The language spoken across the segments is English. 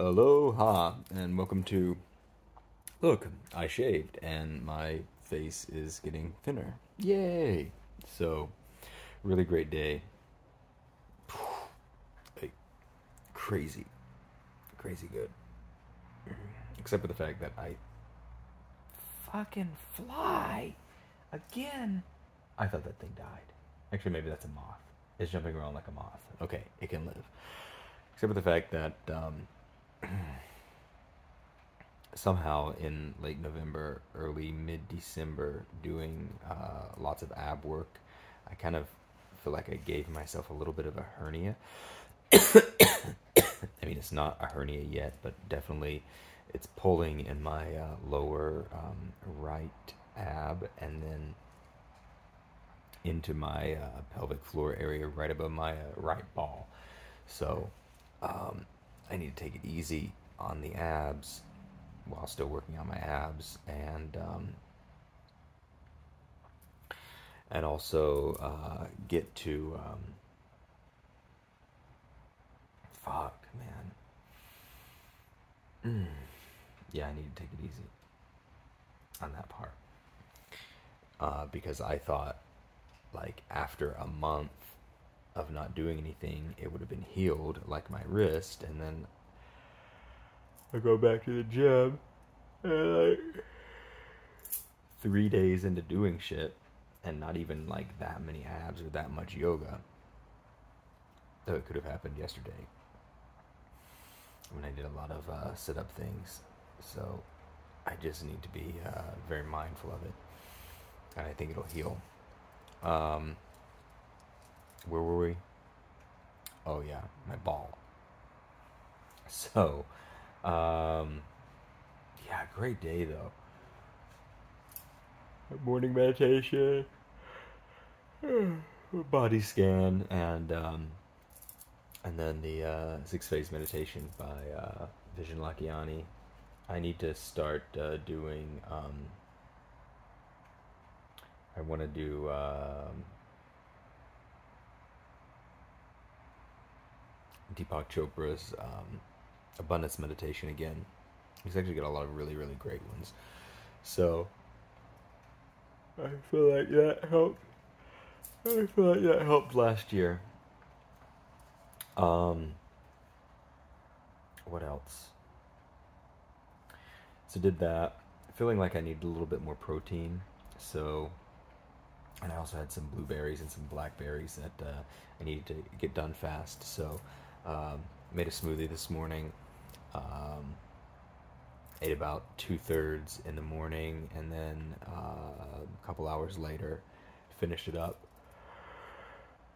Aloha, and welcome to. Look, I shaved, and my face is getting thinner. Yay! So, really great day. Like, crazy, crazy good. Except for the fact that I fucking fly again. I thought that thing died. Actually, maybe that's a moth. It's jumping around like a moth. Okay, it can live. Except for the fact that um, somehow in late November, early mid December, doing uh, lots of ab work, I kind of feel like I gave myself a little bit of a hernia. I mean, it's not a hernia yet, but definitely it's pulling in my uh, lower um, right ab and then into my uh, pelvic floor area right above my uh, right ball. So um, I need to take it easy on the abs while still working on my abs and um, and also uh, get to um, fuck man mm. yeah I need to take it easy on that part uh, because I thought like after a month of not doing anything, it would have been healed like my wrist, and then I go back to the gym, like three days into doing shit, and not even like that many abs or that much yoga. Though it could have happened yesterday when I did a lot of uh, sit up things, so I just need to be uh, very mindful of it, and I think it'll heal. Um, where were we? Oh yeah, my ball. So, um, yeah, great day though. Morning meditation, body scan, and um, and then the uh, six phase meditation by uh, Vishen Lakhiani. I need to start uh, doing. Um, I want to do. Um, Deepak Chopra's um, abundance meditation again. He's actually got a lot of really, really great ones. So I feel like that helped. I feel like that helped last year. Um, what else? So did that. Feeling like I needed a little bit more protein. So, and I also had some blueberries and some blackberries that uh, I needed to get done fast. So um, made a smoothie this morning. Um, ate about two thirds in the morning, and then uh, a couple hours later, finished it up.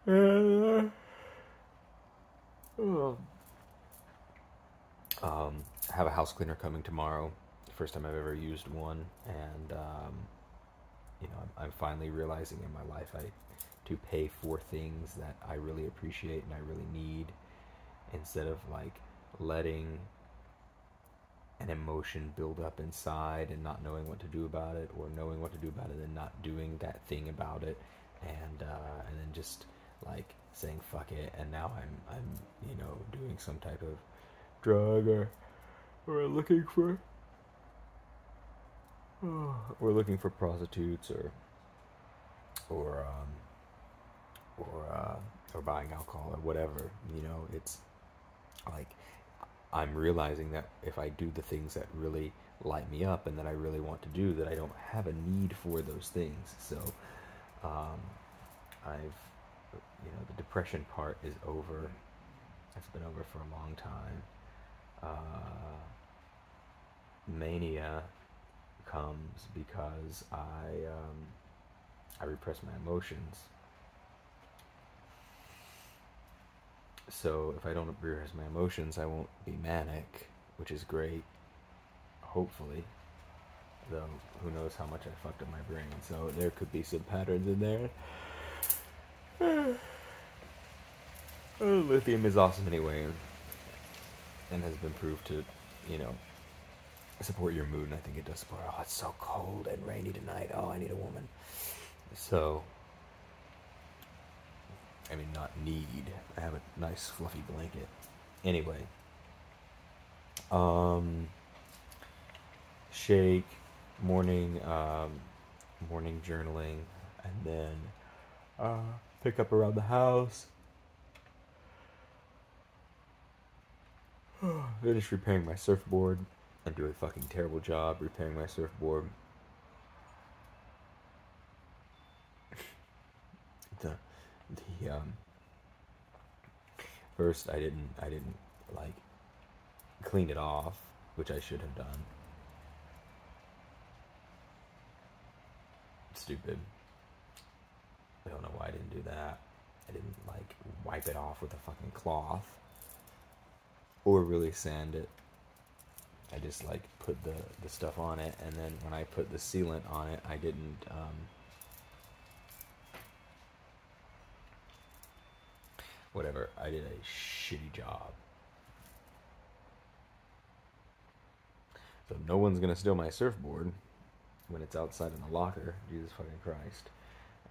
And, uh, um, have a house cleaner coming tomorrow. First time I've ever used one, and um, you know, I'm, I'm finally realizing in my life I to pay for things that I really appreciate and I really need instead of like letting an emotion build up inside and not knowing what to do about it or knowing what to do about it and not doing that thing about it. And uh, and then just like saying fuck it and now I'm I'm you know doing some type of drug or or looking for oh, we're looking for prostitutes or or um, or uh, or buying alcohol or whatever you know? It's like I'm realizing that if I do the things that really light me up and that I really want to do, that I don't have a need for those things. So, um, I've, you know, the depression part is over. It's been over for a long time. Uh, mania comes because I, um, I repress my emotions So if I don't repress my emotions, I won't be manic, which is great. Hopefully. Though, who knows how much I fucked up my brain. So there could be some patterns in there. oh, lithium is awesome anyway. And has been proved to, you know, support your mood. And I think it does support. Oh, it's so cold and rainy tonight. Oh, I need a woman. So I mean, not need. I have a nice fluffy blanket. Anyway, Um, shake, morning, um, morning journaling, and then uh, pick up around the house. Finish repairing my surfboard I do a fucking terrible job repairing my surfboard. the the um first I didn't I didn't like clean it off, which I should have done. Stupid. I don't know why I didn't do that. I didn't like wipe it off with a fucking cloth or really sand it. I just like put the, the stuff on it, and then when I put the sealant on it, I didn't. Um, whatever. I did a shitty job. So no one's gonna steal my surfboard when it's outside in the locker. Jesus fucking Christ.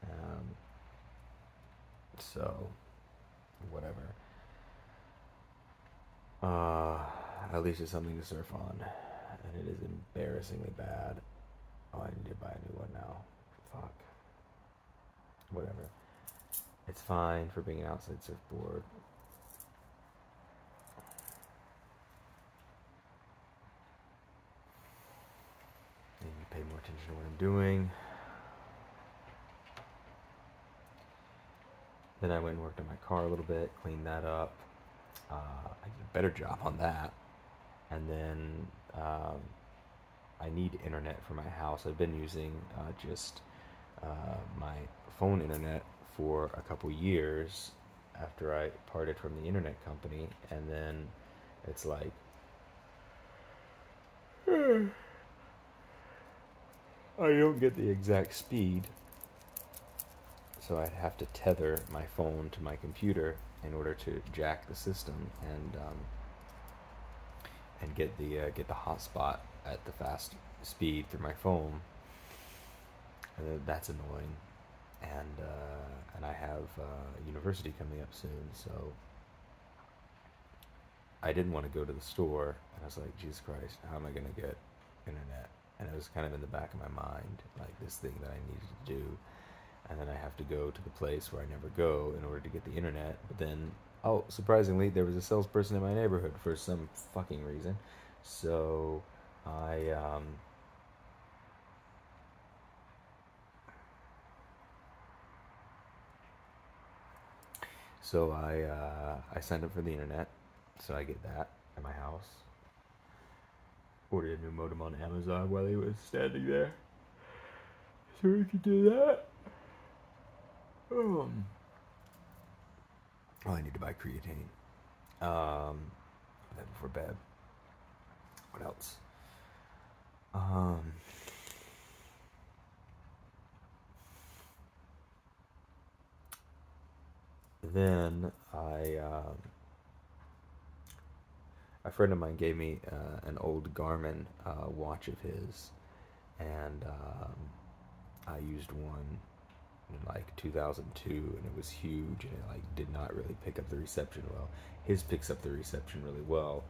Um, so, whatever. Uh, at least it's something to surf on, and it is embarrassingly bad. Oh, I need to buy a new one now. Fuck. Whatever. It's fine for being an outside surfboard. And you pay more attention to what I'm doing. Then I went and worked on my car a little bit, cleaned that up. Uh, I did a better job on that. And then um, I need internet for my house. I've been using uh, just uh, my phone internet for a couple years after I parted from the internet company, and then it's like. I don't get the exact speed, so I'd have to tether my phone to my computer in order to jack the system and um, and get the uh, get the hotspot at the fast speed through my phone. And that's annoying, and uh, and I have uh, university coming up soon, so I didn't want to go to the store, and I was like, Jesus Christ, how am I gonna get internet? And it was kind of in the back of my mind, like this thing that I needed to do and then I have to go to the place where I never go in order to get the internet. But then, oh, surprisingly, there was a salesperson in my neighborhood for some fucking reason. So I um, so I uh, I signed up for the internet, so I get that at my house. Ordered a new modem on Amazon while he was standing there, so we could do that. Um, oh, I need to buy creatine. Um, then before bed. What else? Um, then I, um, a friend of mine gave me uh, an old Garmin uh, watch of his, and um, I used one in like 2002 and it was huge and it like did not really pick up the reception well. His picks up the reception really well.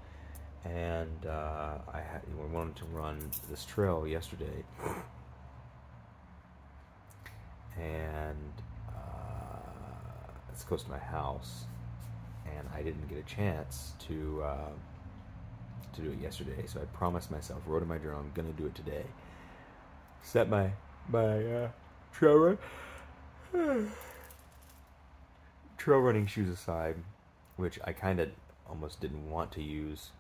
And uh, I had we wanted to run this trail yesterday. And it's close to my house and I didn't get a chance to uh, to do it yesterday. So I promised myself wrote in my journal I'm gonna do it today. Set my my uh, trail run? Trail running shoes aside, which I kind of almost didn't want to use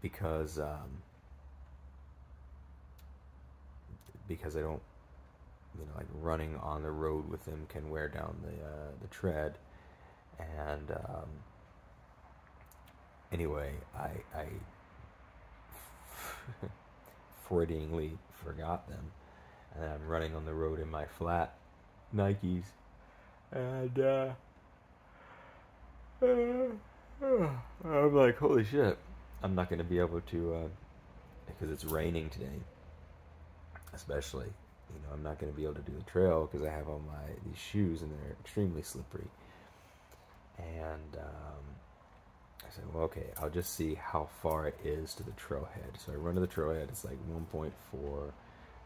because um, because I don't you know like running on the road with them can wear down the uh, the tread. And um, anyway I I Freudianly forgot them. And I'm running on the road in my flat Nikes, and uh, uh, I'm like, holy shit, I'm not going to be able to, uh, because it's raining today, especially. You know, I'm not going to be able to do the trail because I have on my these shoes and they're extremely slippery. And um, I said, well, okay, I'll just see how far it is to the trailhead. So I run to the trailhead. It's like 1.4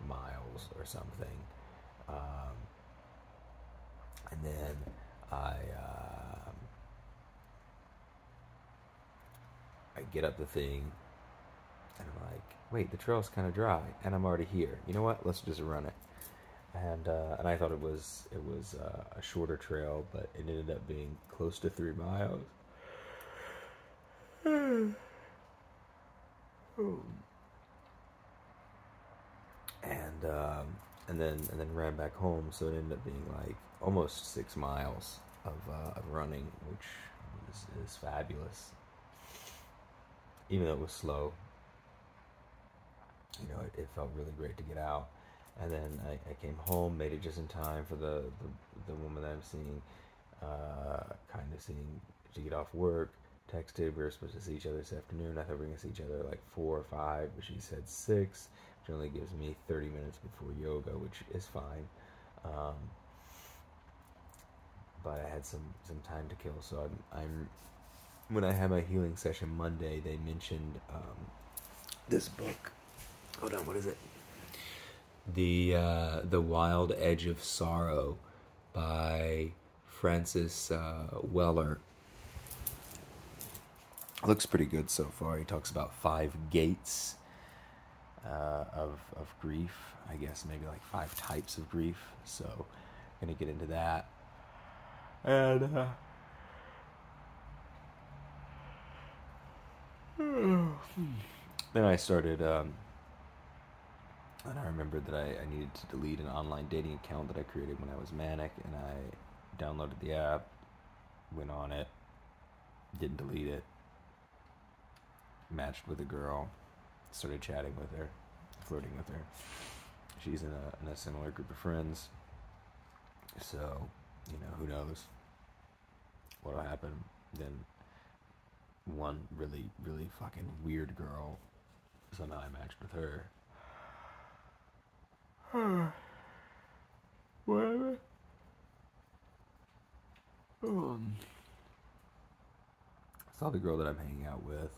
miles or something. Um, and then I um, I get up the thing, and I'm like, wait, the trail's kind of dry, and I'm already here. You know what? Let's just run it. And uh, and I thought it was it was uh, a shorter trail, but it ended up being close to three miles. and um, and then and then ran back home, so it ended up being like almost six miles of, uh, of running, which is, is fabulous. Even though it was slow, you know, it, it felt really great to get out. And then I, I, came home, made it just in time for the, the, the woman that I'm seeing, uh, kind of seeing to get off work. Texted, we were supposed to see each other this afternoon. I thought we were going to see each other like four or five, but she said six, which only gives me 30 minutes before yoga, which is fine. Um, but I had some some time to kill. So I'm, I'm when I had my healing session Monday, they mentioned um, this book. Hold on, what is it? The uh, the Wild Edge of Sorrow by Francis uh, Weller. Looks pretty good so far. He talks about five gates uh, of of grief. I guess maybe like five types of grief. So, I'm gonna get into that and uh, then I started, um, and I remembered that I, I needed to delete an online dating account that I created when I was manic, and I downloaded the app, went on it, didn't delete it, matched with a girl, started chatting with her, flirting with her. She's in a, in a similar group of friends, so you know, who knows what'll happen. Then one really, really fucking weird girl, somehow I matched with her. Whatever. Um, saw the girl that I'm hanging out with.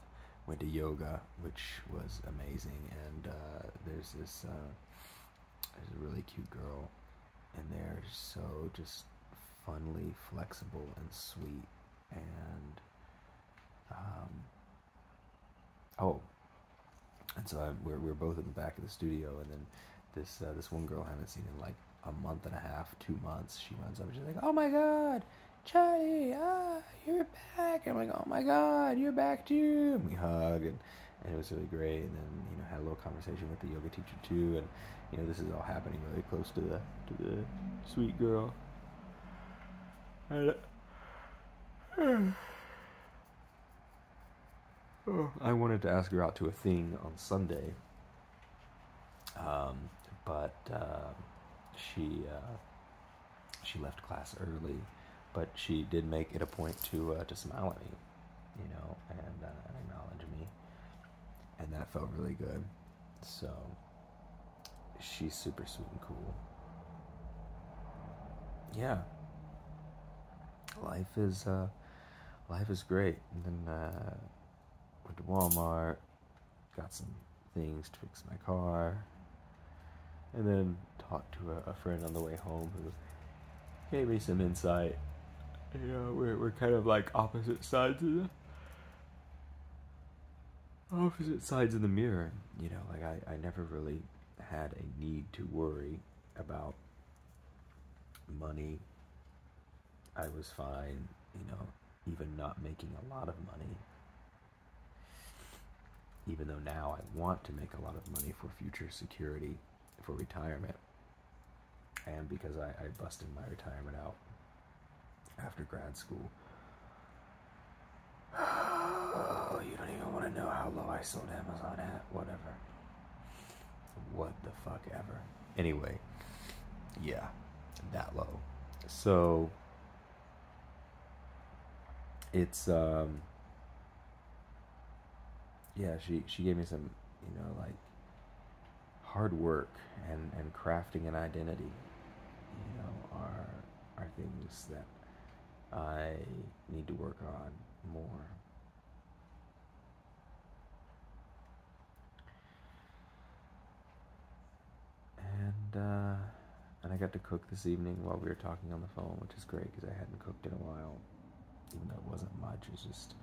Went to yoga, which was amazing. And uh, there's this, uh, there's a really cute girl, and they're so just funly flexible and sweet and um, oh and so I, we're, we're both in the back of the studio and then this uh, this one girl I haven't seen in like a month and a half two months. She runs up and she's like oh my god Charlie ah you're back. And I'm like oh my god you're back too. And we hug and, and it was really great. And then you know had a little conversation with the yoga teacher too. And you know this is all happening really close to the to the sweet girl. And I wanted to ask her out to a thing on Sunday, um, but uh, she uh, she left class early, but she did make it a point to uh, to smile at me, you know, and, uh, and acknowledge me, and that felt really good. So she's super sweet and cool. Yeah life is uh, life is great. And then uh, went to Walmart, got some things to fix my car, and then talked to a, a friend on the way home who gave me some insight. You know, we're we're kind of like opposite sides of the opposite sides of the mirror. You know, like I, I never really had a need to worry about money I was fine, you know, even not making a lot of money. Even though now I want to make a lot of money for future security, for retirement. And because I, I busted my retirement out after grad school. Oh, you don't even want to know how low I sold Amazon at. Whatever. What the fuck ever. Anyway, yeah, that low. So it's um yeah she she gave me some you know like hard work and, and crafting an identity, you know, are, are things that I need to work on more. And, uh, and I got to cook this evening while we were talking on the phone, which is great because I hadn't cooked in a while, even though it wasn't much. It was just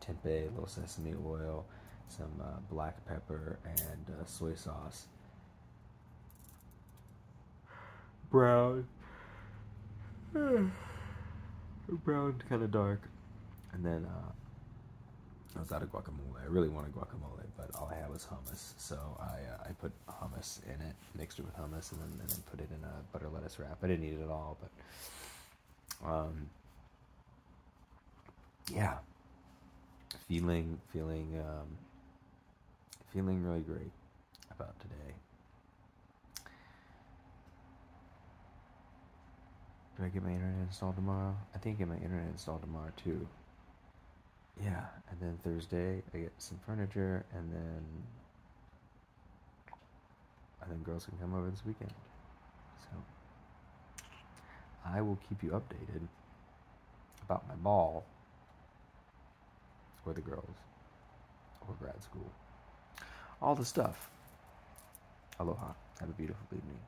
tempeh, a little sesame oil, some uh, black pepper, and uh, soy sauce Brown. Brown, kind of dark. And then uh, I was out of guacamole. I really wanted guacamole, but all I had was hummus. So I uh, I put hummus in it, mixed it with hummus, and then, and then put it in a butter lettuce wrap. I didn't eat it at all, but um, yeah, feeling feeling um, feeling really great about today. I get my internet installed tomorrow? I think I get my internet installed tomorrow too yeah, and then Thursday I get some furniture, and then I think girls can come over this weekend. So I will keep you updated about my ball or the girls or grad school. All the stuff. Aloha. Have a beautiful evening.